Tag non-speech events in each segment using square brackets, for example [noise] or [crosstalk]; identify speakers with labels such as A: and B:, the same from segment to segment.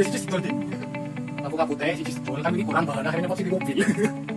A: ya sih sedul di lampu kabutnya sih sedul kan ini kurang bahan akhirnya posisi di mobil [laughs]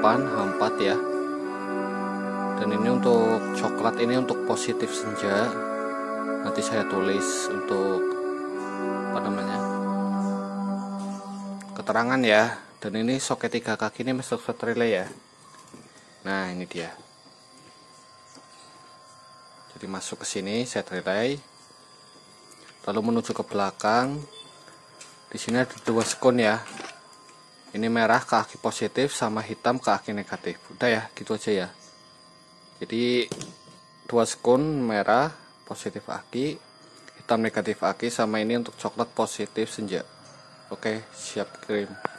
B: depan H4 ya. Dan ini untuk coklat ini untuk positif senja. Nanti saya tulis untuk apa namanya? keterangan ya dan ini soket tiga kaki ini masuk set relay ya nah ini dia jadi masuk ke sini set relay lalu menuju ke belakang di sini ada dua sekun ya ini merah ke aki positif sama hitam ke aki negatif. Udah ya gitu aja ya. Jadi dua sekun merah positif aki hitam negatif aki sama ini untuk coklat positif senja. Oke, siap kirim.